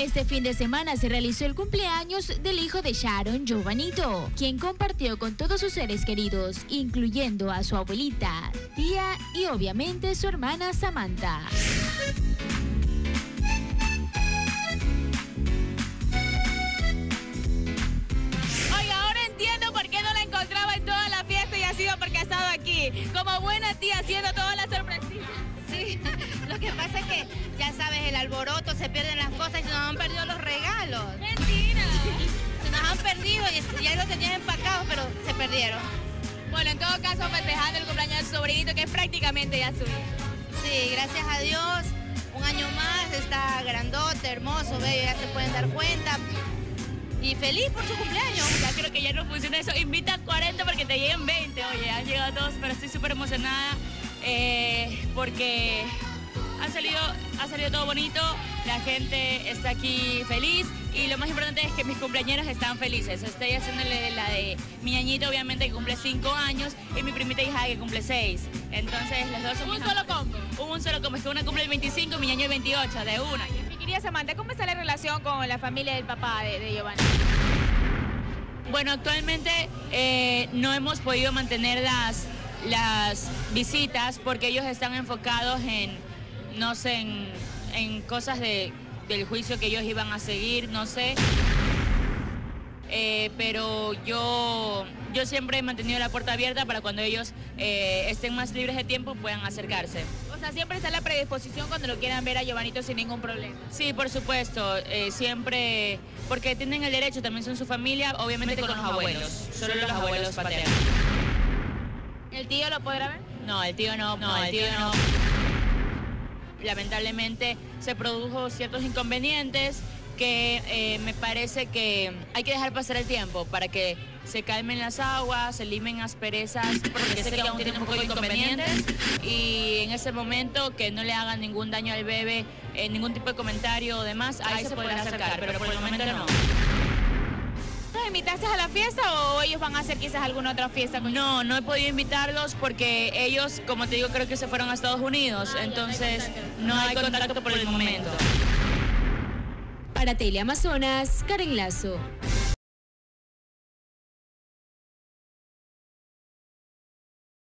Este fin de semana se realizó el cumpleaños del hijo de Sharon, Giovanito, quien compartió con todos sus seres queridos, incluyendo a su abuelita, tía y obviamente su hermana Samantha. Oiga, ahora entiendo por qué no la encontraba en toda la fiesta y ha sido porque ha estado aquí. Como buena tía haciendo ya sabes, el alboroto, se pierden las cosas y se nos han perdido los regalos. Mentira. Se nos han perdido y ya los tenías empacados, pero se perdieron. Bueno, en todo caso, festejando el cumpleaños de su sobrinito, que es prácticamente ya suyo. Sí, gracias a Dios, un año más, está grandote, hermoso, bello, ya se pueden dar cuenta. Y feliz por su cumpleaños. Ya creo que ya no funciona eso. Invita a 40 porque te lleguen 20. Oye, han llegado todos, pero estoy súper emocionada eh, porque salido, ha salido todo bonito, la gente está aquí feliz y lo más importante es que mis cumpleañeros están felices. Estoy haciéndole la de mi ñañito, obviamente, que cumple 5 años y mi primita hija que cumple 6. Entonces, los dos son ¿Un solo combo? Un solo combo. Es que una cumple el 25 y mi ñaño el 28, de una. Mi querida Samantha, ¿cómo está la relación con la familia del papá de, de Giovanni? Bueno, actualmente eh, no hemos podido mantener las, las visitas porque ellos están enfocados en, no sé, en, en cosas de, del juicio que ellos iban a seguir, no sé. Eh, pero yo, yo siempre he mantenido la puerta abierta para cuando ellos eh, estén más libres de tiempo puedan acercarse. O sea, siempre está la predisposición cuando lo quieran ver a Giovanito sin ningún problema. Sí, por supuesto, eh, siempre, porque tienen el derecho, también son su familia, obviamente con, los abuelos, solo los abuelos paternos. ¿El tío lo podrá ver? No, el tío no, no, el tío no. Lamentablemente se produjo ciertos inconvenientes que eh, me parece que hay que dejar pasar el tiempo para que se calmen las aguas, se limen asperezas, porque sé que aún tienen un poco de inconvenientes. y en ese momento que no le hagan ningún daño al bebé, eh, ningún tipo de comentario o demás, ahí, se, pueden acercar, pero por el momento no. ¿Los invitaste a la fiesta o ellos van a hacer quizás alguna otra fiesta? con- No, no he podido invitarlos porque ellos, como te digo, creo que se fueron a Estados Unidos, entonces no hay contacto por el momento. Para Tele Amazonas, Karen Lazo.